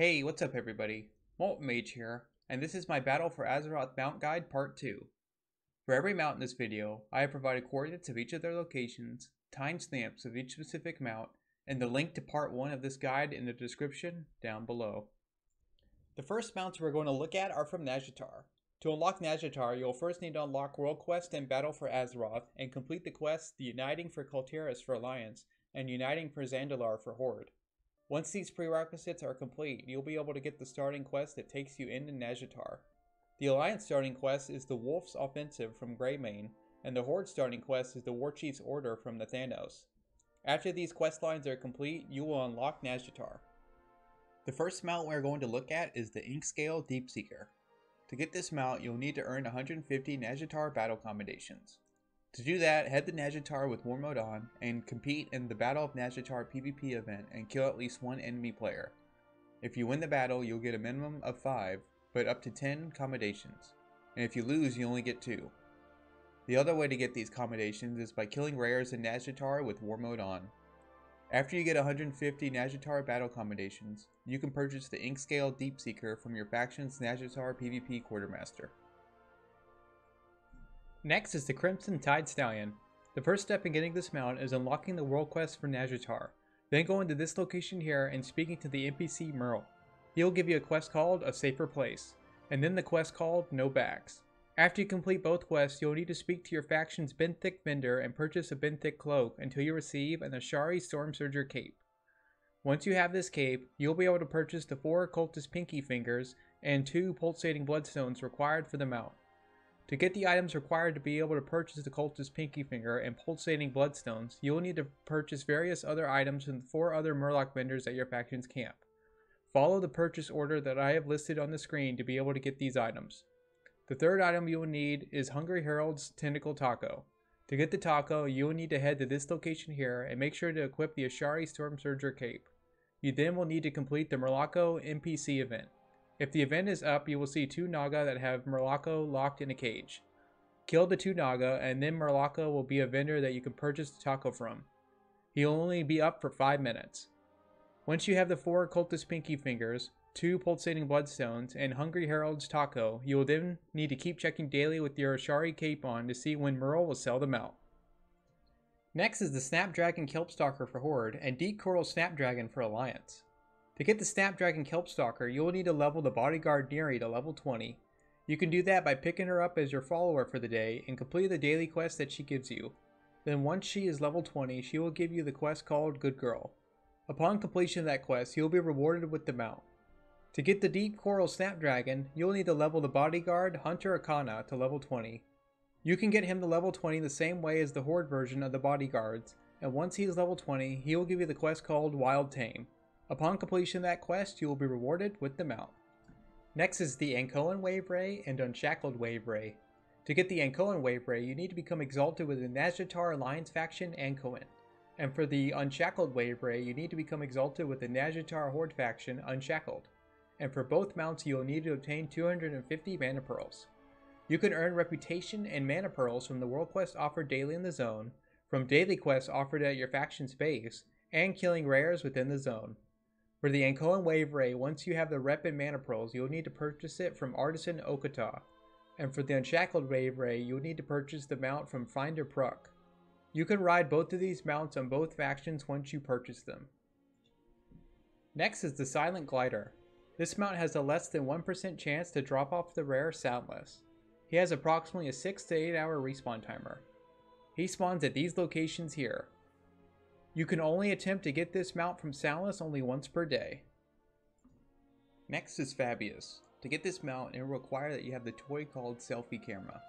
Hey, what's up everybody? Molten Mage here, and this is my Battle for Azeroth Mount Guide Part 2. For every mount in this video, I have provided coordinates of each of their locations, timestamps of each specific mount, and the link to Part 1 of this guide in the description down below. The first mounts we're going to look at are from Nazjatar. To unlock Nazjatar, you'll first need to unlock World Quest and Battle for Azeroth, and complete the quests Uniting for Kul Tiras for Alliance, and Uniting for Zandalar for Horde. Once these prerequisites are complete, you'll be able to get the starting quest that takes you into Nazjatar. The Alliance starting quest is the Wolf's Offensive from Greymane, and the Horde starting quest is the Warchief's Order from Nathanos. After these quest lines are complete, you will unlock Nazjatar. The first mount we're going to look at is the Inkscale Deepseeker. To get this mount, you'll need to earn 150 Nazjatar battle commendations. To do that, head to Nazjatar with War Mode on and compete in the Battle of Nazjatar PvP event and kill at least one enemy player. If you win the battle, you'll get a minimum of 5, but up to 10 commendations. And if you lose, you only get 2. The other way to get these commendations is by killing rares in Nazjatar with War Mode on. After you get 150 Nazjatar battle commendations, you can purchase the Inkscale Deepseeker from your faction's Nazjatar PvP Quartermaster. Next is the Crimson Tidestallion. The first step in getting this mount is unlocking the world quest for Nazjatar. Then going to this location here and speaking to the NPC Mrrl. He'll give you a quest called A Safer Place, and then the quest called No Bags. After you complete both quests, you'll need to speak to your faction's Benthic vendor and purchase a Benthic cloak until you receive an Azsh'ari Storm Stormsurger cape. Once you have this cape, you'll be able to purchase the four cultist pinky fingers and two pulsating bloodstones required for the mount. To get the items required to be able to purchase the cultist pinky finger and pulsating bloodstones, you will need to purchase various other items from four other Murloc vendors at your faction's camp. Follow the purchase order that I have listed on the screen to be able to get these items. The third item you will need is Hungry Herald's Tentacle Taco. To get the taco, you will need to head to this location here and make sure to equip the Azsh'ari Stormsurger cape. You then will need to complete the Murloco NPC event. If the event is up, you will see two Naga that have Murloco locked in a cage. Kill the two Naga, and then Murloco will be a vendor that you can purchase the taco from. He'll only be up for 5 minutes. Once you have the four cultist pinky fingers, two pulsating bloodstones, and Hungry Herald's taco, you will then need to keep checking daily with your Azsh'ari cape on to see when Mrrl will sell them out. Next is the Snapdragon Kelpstalker for Horde and Deepcoral Snapdragon for Alliance. To get the Snapdragon Kelpstalker, you will need to level the bodyguard Neri to level 20. You can do that by picking her up as your follower for the day and complete the daily quest that she gives you. Then once she is level 20, she will give you the quest called Good Girl. Upon completion of that quest, you will be rewarded with the mount. To get the Deepcoral Snapdragon, you'll need to level the bodyguard Hunter Akana to level 20. You can get him to level 20 the same way as the Horde version of the bodyguards, and once he is level 20, he will give you the quest called Wild Tame. Upon completion of that quest, you will be rewarded with the mount. Next is the Ankoan Waveray and Unshackled Waveray. To get the Ankoan Waveray, you need to become exalted with the Nazjatar Alliance faction Ankoan. And for the Unshackled Waveray, you need to become exalted with the Nazjatar Horde faction Unshackled and for both mounts you will need to obtain 250 mana pearls. You can earn reputation and mana pearls from the world quests offered daily in the zone, from daily quests offered at your faction's base, and killing rares within the zone. For the Ankoan Waveray, once you have the rep and mana pearls, you'll need to purchase it from Artisan Okata. And for the Unshackled Waveray, you'll need to purchase the mount from Finder Pruk. You can ride both of these mounts on both factions once you purchase them. Next is the Silent Glider. This mount has a less than 1% chance to drop off the rare soundless. He has approximately a 6 to 8 hour respawn timer. He spawns at these locations here. You can only attempt to get this mount from Salus only once per day. Next is Fabious. To get this mount, it will require that you have the toy called Selfie Camera.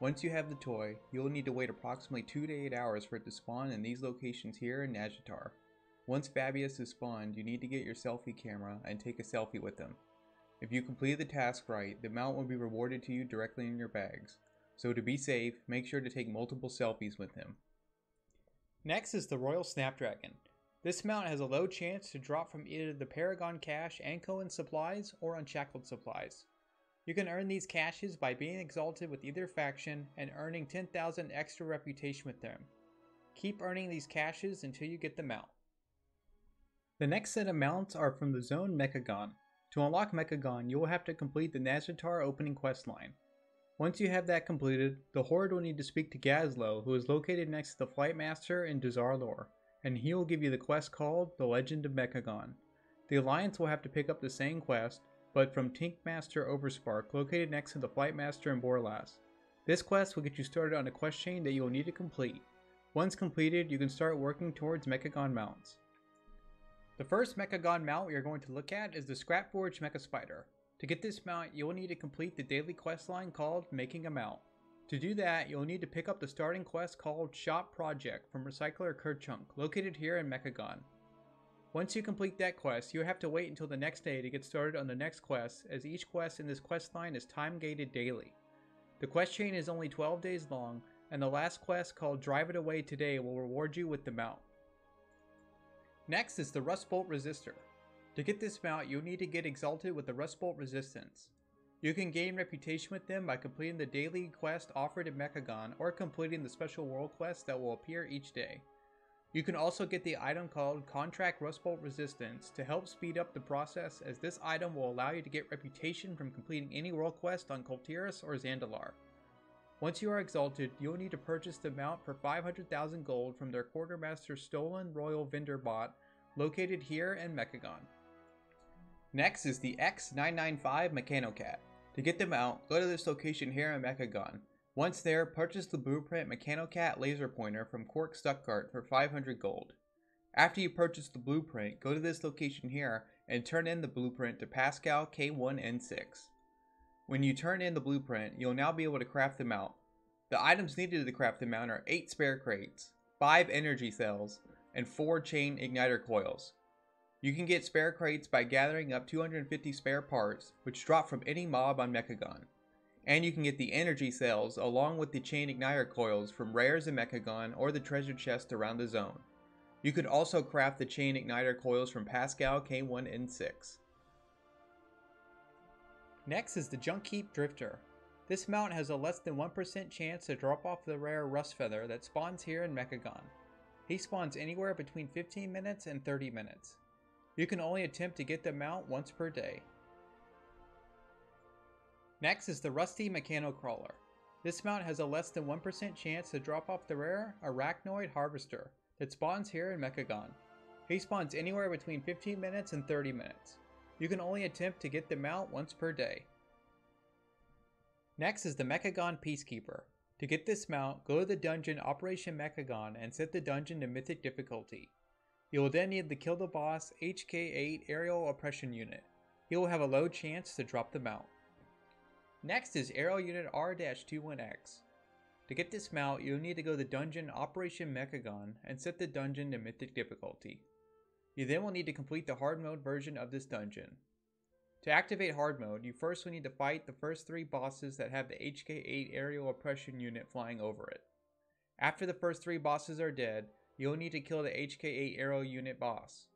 Once you have the toy, you will need to wait approximately 2 to 8 hours for it to spawn in these locations here in Nazjatar. Once Fabious is spawned, you need to get your selfie camera and take a selfie with him. If you complete the task right, the mount will be rewarded to you directly in your bags. So to be safe, make sure to take multiple selfies with him. Next is the Royal Snapdragon. This mount has a low chance to drop from either the Paragon Cache Ankoan supplies or Unshackled supplies. You can earn these caches by being exalted with either faction and earning 10,000 extra reputation with them. Keep earning these caches until you get the mount. The next set of mounts are from the Zone Mechagon. To unlock Mechagon, you will have to complete the Nazjatar opening quest line. Once you have that completed, the Horde will need to speak to Gazlowe, who is located next to the Flight Master in Dazar'alor, and he will give you the quest called The Legend of Mechagon. The Alliance will have to pick up the same quest, but from Tinkmaster Overspark, located next to the Flight Master in Boralus. This quest will get you started on a quest chain that you will need to complete. Once completed, you can start working towards Mechagon mounts. The first Mechagon mount we are going to look at is the Scrapforge Mechaspider. To get this mount, you will need to complete the daily quest line called Making a Mount. To do that, you'll need to pick up the starting quest called Shop Project from Recycler Kerchunk, located here in Mechagon. Once you complete that quest, you have to wait until the next day to get started on the next quest, as each quest in this quest line is time gated daily. The quest chain is only 12 days long, and the last quest called Drive It Away Today will reward you with the mount. Next is the Rustbolt Resistor. To get this mount, you'll need to get exalted with the Rustbolt Resistance. You can gain reputation with them by completing the daily quest offered in Mechagon or completing the special world quest that will appear each day. You can also get the item called Contract Rustbolt Resistance to help speed up the process as this item will allow you to get reputation from completing any world quest on Kul Tiras or Zandalar. Once you are exalted, you'll need to purchase the mount for 500,000 gold from their quartermaster stolen royal vendor bot located here in Mechagon. Next is the X995 Mechanocat. To get them out, go to this location here in Mechagon once there, purchase the Blueprint Mechanocat laser pointer from Quark Stuttgart for 500 gold. After you purchase the blueprint, go to this location here and turn in the blueprint to Pascal K1N6. When you turn in the blueprint, you'll now be able to craft them out. The items needed to craft them out are 8 spare crates, 5 energy cells, and 4 chain igniter coils. You can get spare crates by gathering up 250 spare parts, which drop from any mob on Mechagon and you can get the energy cells along with the chain igniter coils from rares in Mechagon or the treasure chest around the zone. You could also craft the chain igniter coils from Pascal K1N6. Next is the Junkheap Drifter. This mount has a less than 1% chance to drop off the rare Rustfeather that spawns here in Mechagon. He spawns anywhere between 15 minutes and 30 minutes. You can only attempt to get the mount once per day. Next is the Rusty Mechanocrawler. This mount has a less than 1% chance to drop off the rare Arachnoid Harvester that spawns here in Mechagon. He spawns anywhere between 15 minutes and 30 minutes. You can only attempt to get the mount once per day. Next is the Mechagon Peacekeeper. To get this mount, go to the dungeon Operation Mechagon and set the dungeon to Mythic difficulty. You will then need to kill the boss HK8 Aerial Oppression Unit. He will have a low chance to drop the mount. Next is Aerial Unit R-21X. To get this mount, you'll need to go to the Dungeon Operation Mechagon and set the dungeon to Mythic difficulty. You then will need to complete the hard mode version of this dungeon. To activate hard mode, you first will need to fight the first three bosses that have the HK8 aerial oppression unit flying over it. After the first three bosses are dead, you'll need to kill the HK8 aerial unit boss.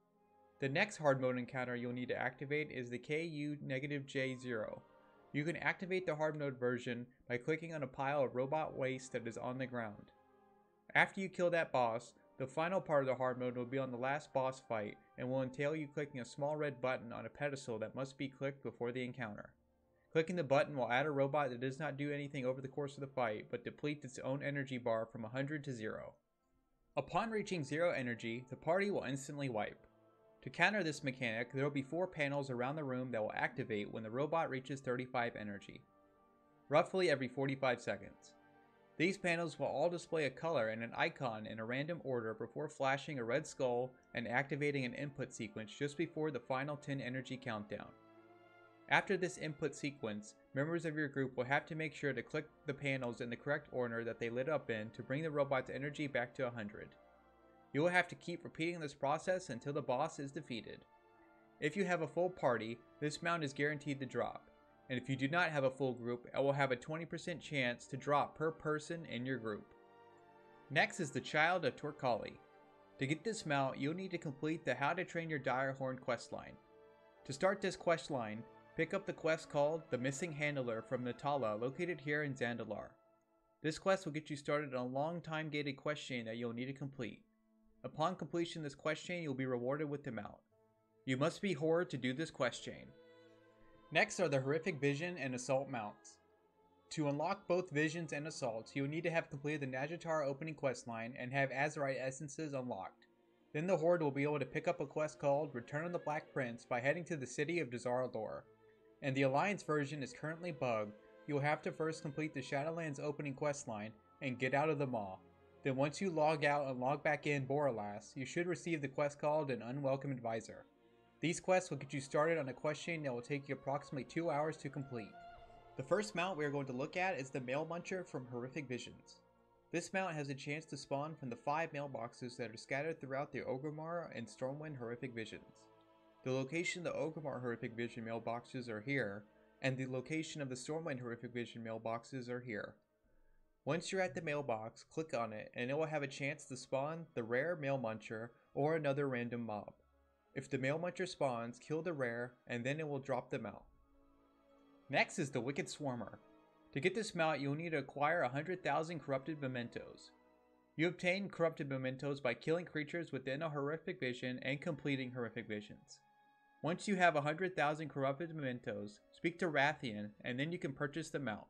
The next hard mode encounter you'll need to activate is the KU-J0, you can activate the hard mode version by clicking on a pile of robot waste that is on the ground. After you kill that boss, the final part of the hard mode will be on the last boss fight and will entail you clicking a small red button on a pedestal that must be clicked before the encounter. Clicking the button will add a robot that does not do anything over the course of the fight but depletes its own energy bar from 100 to 0. Upon reaching 0 energy, the party will instantly wipe. To counter this mechanic, there will be four panels around the room that will activate when the robot reaches 35 energy, roughly every 45 seconds. These panels will all display a color and an icon in a random order before flashing a red skull and activating an input sequence just before the final 10 energy countdown. After this input sequence, members of your group will have to make sure to click the panels in the correct order that they lit up in to bring the robot's energy back to 100. You will have to keep repeating this process until the boss is defeated. If you have a full party, this mount is guaranteed to drop, and if you do not have a full group, it will have a 20% chance to drop per person in your group. Next is the Child of Torcali. To get this mount, you'll need to complete the How to Train Your Direhorn questline. To start this questline, pick up the quest called The Missing Handler from Natala located here in Zandalar. This quest will get you started on a long time gated quest chain that you'll need to complete. Upon completion of this quest chain, you'll be rewarded with the mount. You must be Horde to do this quest chain. Next are the Horrific Vision and Assault mounts. To unlock both Visions and Assaults, you will need to have completed the Nazjatar opening questline and have Azerite essences unlocked. Then the Horde will be able to pick up a quest called Return of the Black Prince by heading to the city of Dazar'alor. And the Alliance version is currently bugged, you will have to first complete the Shadowlands opening questline and get out of the Maw. Then once you log out and log back in Boralus, you should receive the quest called an Unwelcome Advisor. These quests will get you started on a quest chain that will take you approximately 2 hours to complete. The first mount we are going to look at is the Mailmuncher from Horrific Visions. This mount has a chance to spawn from the 5 mailboxes that are scattered throughout the Orgrimmar and Stormwind Horrific Visions. The location the Orgrimmar Horrific Vision mailboxes are here, and the location of the Stormwind Horrific Vision mailboxes are here. Once you're at the mailbox, click on it and it will have a chance to spawn the rare Mailmuncher or another random mob. If the Mailmuncher spawns, kill the rare and then it will drop them out. Next is the Wicked Swarmer. To get this mount, you'll need to acquire 100,000 corrupted mementos. You obtain corrupted mementos by killing creatures within a horrific vision and completing horrific visions. Once you have 100,000 corrupted mementos, speak to Wrathion and then you can purchase the mount.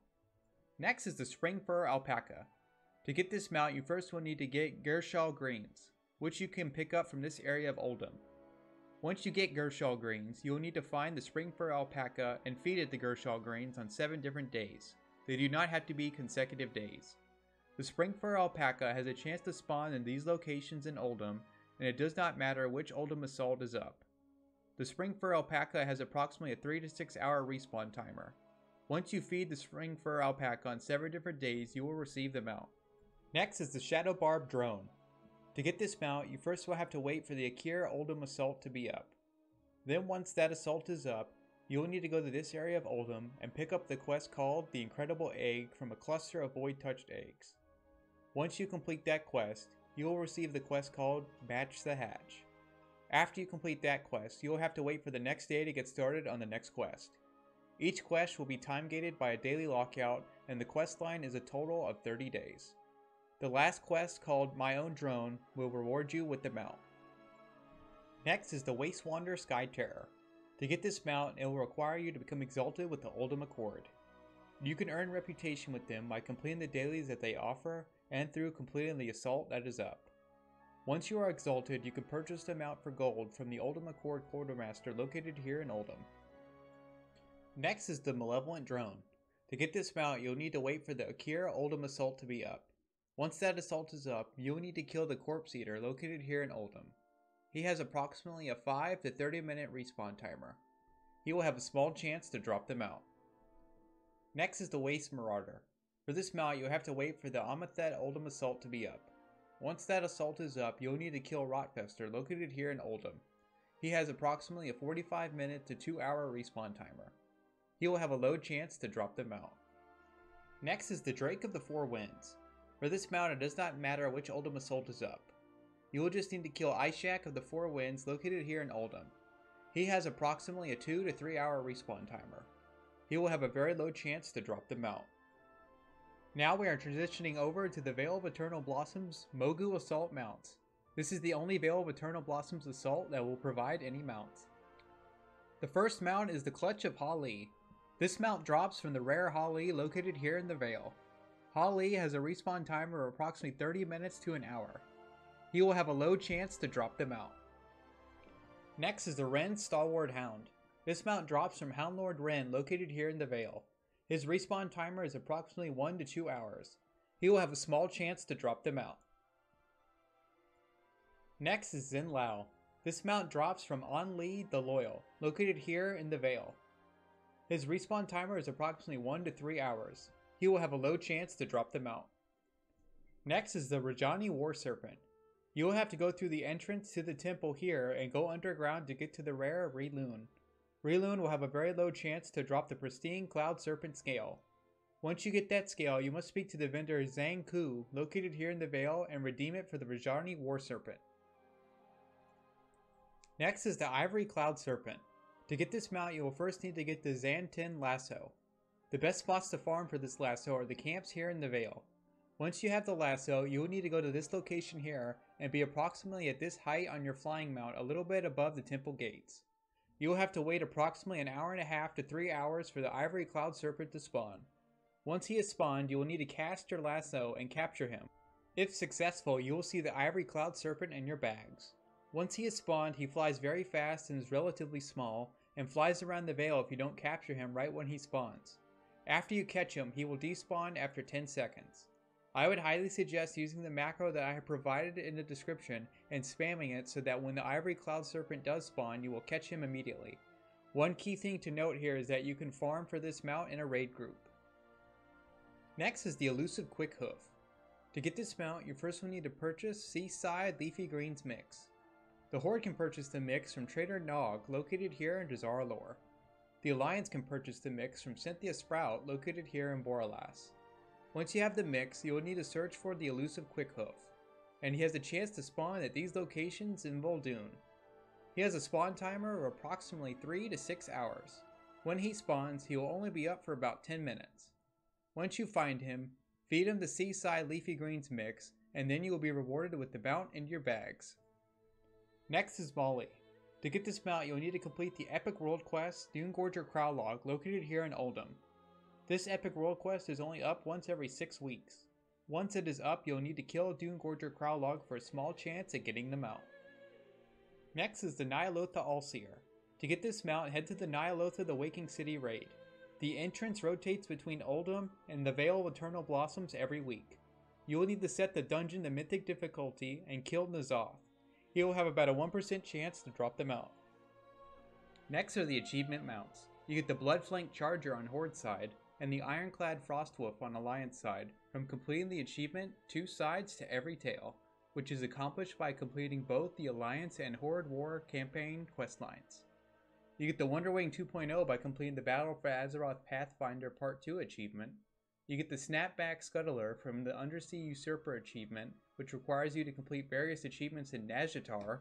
Next is the Springfur Alpaca. To get this mount, you first will need to get Gersahl Greens, which you can pick up from this area of Uldum. Once you get Gersahl Greens, you will need to find the Springfur Alpaca and feed it the Gersahl Greens on 7 different days. They do not have to be consecutive days. The Springfur Alpaca has a chance to spawn in these locations in Uldum, and it does not matter which Uldum Assault is up. The Springfur Alpaca has approximately a 3 to 6 hour respawn timer. Once you feed the Springfur Alpaca on several different days, you will receive the mount. Next is the Shadowbarb Drone. To get this mount, you first will have to wait for the Akira Uldum Assault to be up. Then once that assault is up, you will need to go to this area of Uldum and pick up the quest called The Incredible Egg from a cluster of void touched eggs. Once you complete that quest, you will receive the quest called Match the Hatch. After you complete that quest, you will have to wait for the next day to get started on the next quest. Each quest will be time gated by a daily lockout, and the quest line is a total of 30 days. The last quest, called My Own Drone, will reward you with the mount. Next is the Waste Wastewander Skyterror. To get this mount, it will require you to become exalted with the Uldum Accord. You can earn reputation with them by completing the dailies that they offer and through completing the assault that is up. Once you are exalted, you can purchase the mount for gold from the Uldum Accord Quartermaster located here in Uldum. Next is the Malevolent Drone. To get this mount, you'll need to wait for the Akira Uldum Assault to be up. Once that assault is up, you'll need to kill the Corpse Eater located here in Uldum. He has approximately a 5 to 30 minute respawn timer. He will have a small chance to drop them out. Next is the Waste Marauder. For this mount, you'll have to wait for the Amathet Uldum Assault to be up. Once that assault is up, you'll need to kill Rotfester located here in Uldum. He has approximately a 45 minute to 2 hour respawn timer. He will have a low chance to drop the mount. Next is the Drake of the Four Winds. For this mount, it does not matter which Uldum Assault is up. You will just need to kill Ishak of the Four Winds located here in Uldum. He has approximately a 2 to 3 hour respawn timer. He will have a very low chance to drop the out. Now we are transitioning over to the Vale of Eternal Blossoms Mogu Assault mounts. This is the only Vale of Eternal Blossoms assault that will provide any mounts. The first mount is the Clutch of Ha-Li. This mount drops from the rare Ha-Li located here in the Vale. Ha-Li has a respawn timer of approximately 30 minutes to an hour. He will have a low chance to drop them out. Next is the Ren Stalwart Hound. This mount drops from Houndlord Ren located here in the Vale. His respawn timer is approximately 1 to 2 hours. He will have a small chance to drop them out. Next is Xin Lao. This mount drops from On Li the Loyal, located here in the Vale. His respawn timer is approximately 1 to 3 hours. He will have a low chance to drop them out. Next is the Rajani War Serpent. You will have to go through the entrance to the temple here and go underground to get to the rare Reloon. Reloon will have a very low chance to drop the pristine Cloud Serpent scale. Once you get that scale, you must speak to the vendor Zhang Ku, located here in the Vale, and redeem it for the Rajani War Serpent. Next is the Ivory Cloud Serpent. To get this mount, you will first need to get the Zan-Tien Lasso. The best spots to farm for this lasso are the camps here in the Vale. Once you have the lasso, you will need to go to this location here and be approximately at this height on your flying mount a little bit above the temple gates. You will have to wait approximately an hour and a half to 3 hours for the Ivory Cloud Serpent to spawn. Once he has spawned, you will need to cast your lasso and capture him. If successful, you will see the Ivory Cloud Serpent in your bags. Once he is spawned, he flies very fast and is relatively small, and flies around the Vale if you don't capture him right when he spawns. After you catch him, he will despawn after 10 seconds. I would highly suggest using the macro that I have provided in the description and spamming it so that when the Ivory Cloud Serpent does spawn, you will catch him immediately. One key thing to note here is that you can farm for this mount in a raid group. Next is the elusive Quickhoof. To get this mount, you first will need to purchase Seaside Leafy Greens Mix. The Horde can purchase the mix from Trader Nog, located here in Dazar'alor. The Alliance can purchase the mix from Cynthia Sprout, located here in Boralus. Once you have the mix, you will need to search for the elusive Quickhoof, and he has a chance to spawn at these locations in Vol'dun. He has a spawn timer of approximately 3 to 6 hours. When he spawns, he will only be up for about 10 minutes. Once you find him, feed him the Seaside Leafy Greens mix, and then you will be rewarded with the mount in your bags. Next is Mollie. To get this mount, you'll need to complete the Epic World Quest Dunegorger Kraulok located here in Uldum. This epic world quest is only up once every 6 weeks. Once it is up, you'll need to kill a Dunegorger Kraulok for a small chance at getting the mount. Next is the Ny'alotha Allseer. To get this mount, head to the Ny'alotha the Waking City raid. The entrance rotates between Uldum and the Vale of Eternal Blossoms every week. You will need to set the dungeon to Mythic difficulty and kill N'Zoth. He will have about a 1% chance to drop them out. Next are the achievement mounts. You get the Bloodflank Charger on Horde side, and the Ironclad Frostwolf on Alliance side from completing the achievement Two Sides to Every Tale, which is accomplished by completing both the Alliance and Horde War campaign questlines. You get the Wonderwing 2.0 by completing the Battle for Azeroth Pathfinder Part 2 achievement. You get the Snapback Scuttler from the Undersea Usurper achievement, which requires you to complete various achievements in Nazjatar,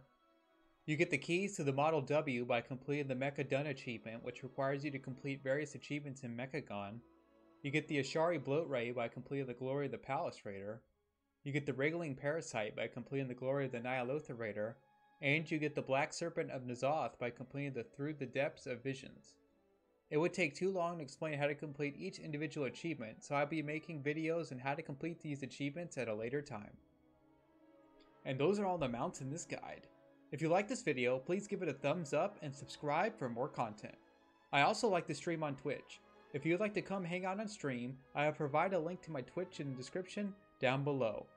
you get the keys to the Model W by completing the Mecha achievement, which requires you to complete various achievements in Mechagon. You get the Azshari Bloatray by completing the Glory of the Palace Raider. You get the Wriggling Parasite by completing the Glory of the Ny'alotha Raider. And you get the Black Serpent of N'Zoth by completing the Through the Depths of Visions. It would take too long to explain how to complete each individual achievement, so I'll be making videos on how to complete these achievements at a later time. And those are all the mounts in this guide. If you like this video, please give it a thumbs up and subscribe for more content. I also like to stream on Twitch. If you'd like to come hang out on stream, I have provided a link to my Twitch in the description down below.